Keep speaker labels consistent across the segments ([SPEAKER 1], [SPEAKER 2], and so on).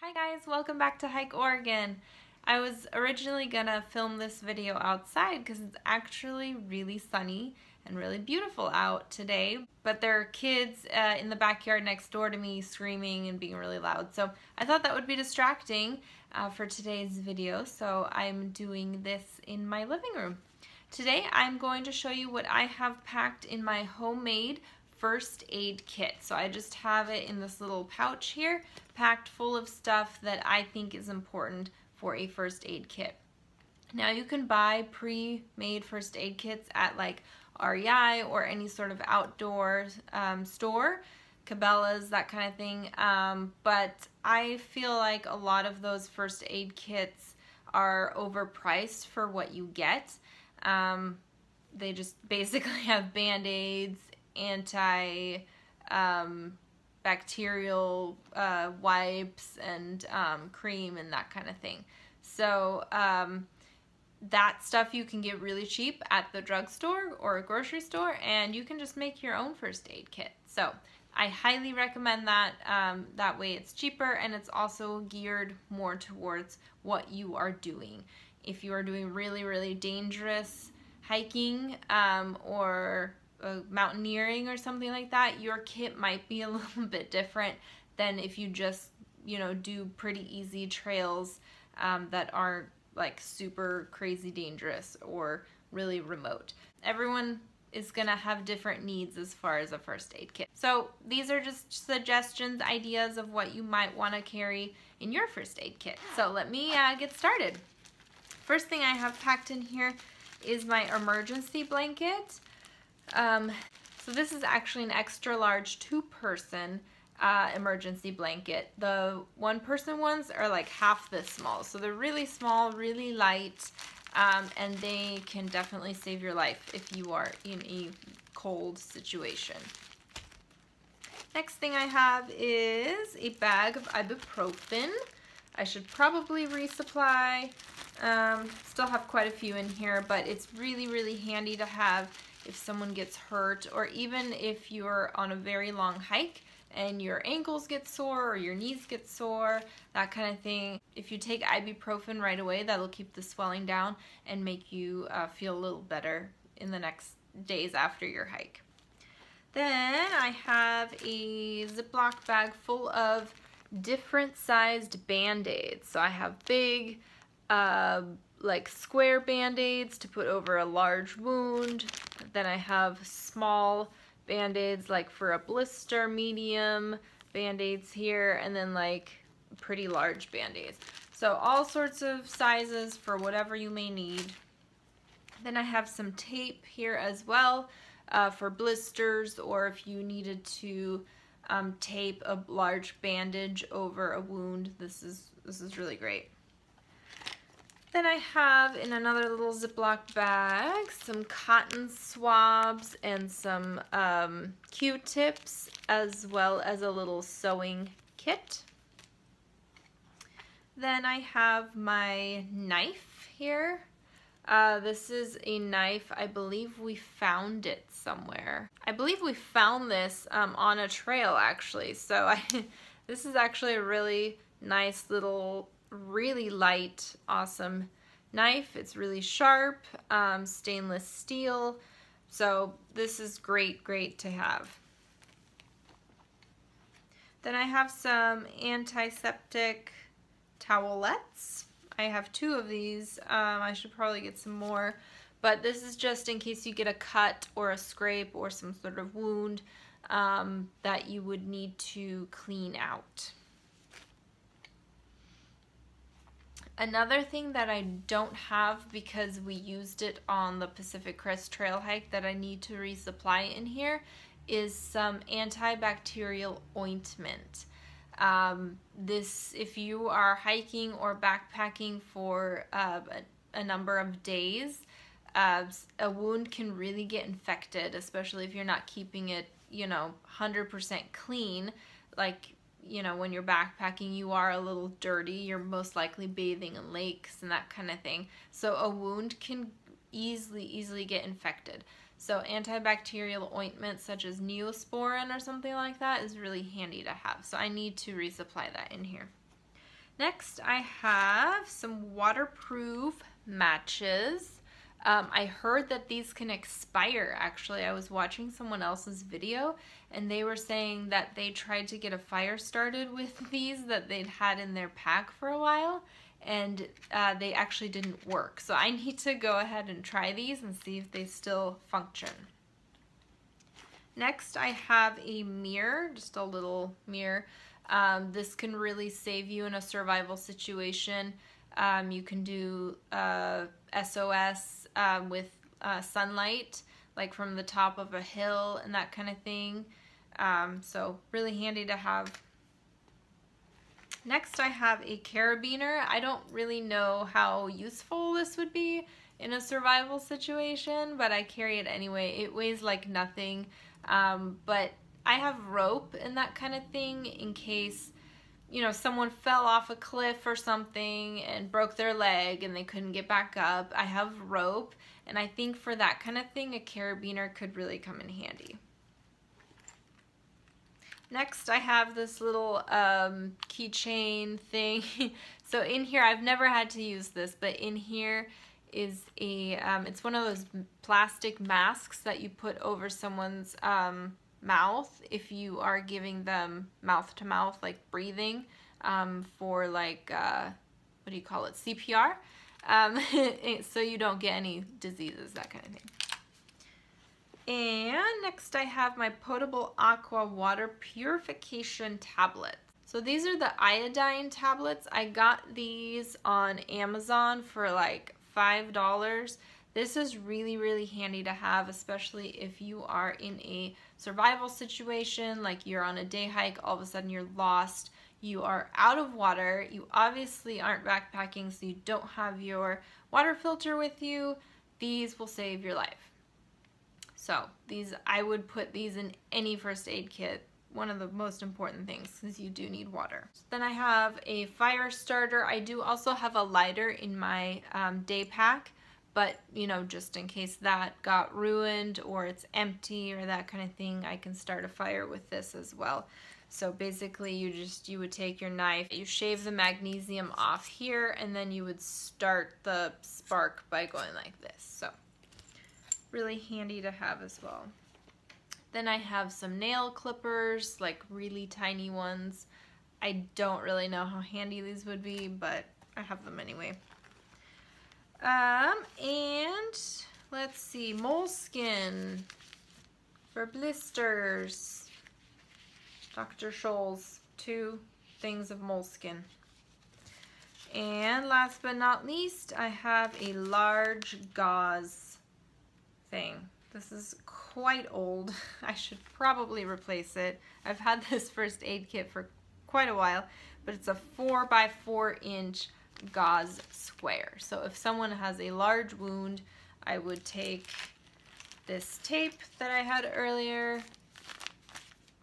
[SPEAKER 1] Hi guys, welcome back to Hike Oregon. I was originally gonna film this video outside because it's actually really sunny and really beautiful out today, but there are kids uh, in the backyard next door to me screaming and being really loud. So I thought that would be distracting uh, for today's video, so I'm doing this in my living room. Today I'm going to show you what I have packed in my homemade first aid kit. So I just have it in this little pouch here, packed full of stuff that I think is important for a first aid kit. Now you can buy pre-made first aid kits at like REI or any sort of outdoor um, store, Cabela's, that kind of thing. Um, but I feel like a lot of those first aid kits are overpriced for what you get. Um, they just basically have band-aids anti um, bacterial uh, wipes and um, cream and that kind of thing. So um, that stuff you can get really cheap at the drugstore or a grocery store and you can just make your own first aid kit. So I highly recommend that. Um, that way it's cheaper and it's also geared more towards what you are doing. If you are doing really, really dangerous hiking um, or uh, mountaineering or something like that, your kit might be a little bit different than if you just, you know, do pretty easy trails um, that aren't like super crazy dangerous or really remote. Everyone is gonna have different needs as far as a first aid kit. So these are just suggestions, ideas of what you might wanna carry in your first aid kit. So let me uh, get started. First thing I have packed in here is my emergency blanket. Um, so this is actually an extra large two-person uh, emergency blanket. The one-person ones are like half this small. So they're really small, really light, um, and they can definitely save your life if you are in a cold situation. Next thing I have is a bag of ibuprofen. I should probably resupply. Um, still have quite a few in here, but it's really, really handy to have if someone gets hurt or even if you're on a very long hike and your ankles get sore or your knees get sore, that kind of thing. If you take ibuprofen right away, that'll keep the swelling down and make you uh, feel a little better in the next days after your hike. Then I have a Ziploc bag full of different sized band-aids. So I have big, uh, like square band-aids to put over a large wound. Then I have small band-aids like for a blister, medium band-aids here, and then like pretty large band-aids. So all sorts of sizes for whatever you may need. Then I have some tape here as well uh, for blisters or if you needed to um, tape a large bandage over a wound. This is, this is really great. Then I have in another little Ziploc bag some cotton swabs and some um, Q-tips as well as a little sewing kit. Then I have my knife here. Uh, this is a knife, I believe we found it somewhere. I believe we found this um, on a trail actually, so I, this is actually a really nice little really light, awesome knife. It's really sharp, um, stainless steel. So this is great, great to have. Then I have some antiseptic towelettes. I have two of these. Um, I should probably get some more. But this is just in case you get a cut or a scrape or some sort of wound um, that you would need to clean out. Another thing that I don't have because we used it on the Pacific Crest Trail hike that I need to resupply in here is some antibacterial ointment. Um, this, if you are hiking or backpacking for uh, a, a, number of days, uh, a wound can really get infected, especially if you're not keeping it, you know, 100% clean. Like you know, when you're backpacking, you are a little dirty. You're most likely bathing in lakes and that kind of thing. So a wound can easily, easily get infected. So antibacterial ointment such as Neosporin or something like that is really handy to have. So I need to resupply that in here. Next I have some waterproof matches. Um, I heard that these can expire actually. I was watching someone else's video and they were saying that they tried to get a fire started with these that they'd had in their pack for a while and uh, they actually didn't work. So I need to go ahead and try these and see if they still function. Next I have a mirror, just a little mirror. Um, this can really save you in a survival situation. Um, you can do uh, SOS um, with uh, sunlight, like from the top of a hill and that kind of thing. Um, so really handy to have. Next I have a carabiner. I don't really know how useful this would be in a survival situation, but I carry it anyway. It weighs like nothing, um, but I have rope and that kind of thing in case you know, someone fell off a cliff or something and broke their leg and they couldn't get back up. I have rope, and I think for that kind of thing, a carabiner could really come in handy. Next, I have this little um, keychain thing. so in here, I've never had to use this, but in here is a, um, it's one of those plastic masks that you put over someone's um, mouth if you are giving them mouth to mouth like breathing um, for like uh, what do you call it CPR um, so you don't get any diseases that kind of thing. And next I have my potable aqua water purification tablet so these are the iodine tablets. I got these on Amazon for like five dollars this is really, really handy to have, especially if you are in a survival situation, like you're on a day hike, all of a sudden you're lost, you are out of water, you obviously aren't backpacking, so you don't have your water filter with you. These will save your life. So these, I would put these in any first aid kit one of the most important things is you do need water. Then I have a fire starter. I do also have a lighter in my um, day pack but you know just in case that got ruined or it's empty or that kind of thing I can start a fire with this as well. So basically you just you would take your knife you shave the magnesium off here and then you would start the spark by going like this. So really handy to have as well. Then I have some nail clippers like really tiny ones. I don't really know how handy these would be but I have them anyway um, and let's see, moleskin for blisters. Dr. Scholl's two things of moleskin. And last but not least, I have a large gauze thing. This is quite old. I should probably replace it. I've had this first aid kit for quite a while, but it's a four by four inch gauze square. So if someone has a large wound, I would take this tape that I had earlier,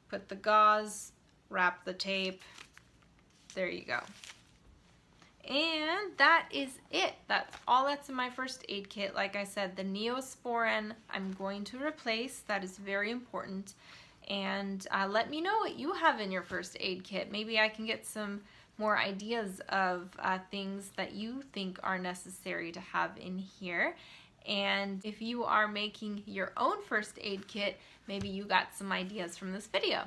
[SPEAKER 1] put the gauze, wrap the tape, there you go. And that is it. That's all that's in my first aid kit. Like I said, the Neosporin I'm going to replace. That is very important. And uh, let me know what you have in your first aid kit. Maybe I can get some more ideas of uh, things that you think are necessary to have in here. And if you are making your own first aid kit, maybe you got some ideas from this video.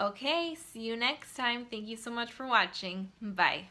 [SPEAKER 1] Okay, see you next time. Thank you so much for watching. Bye.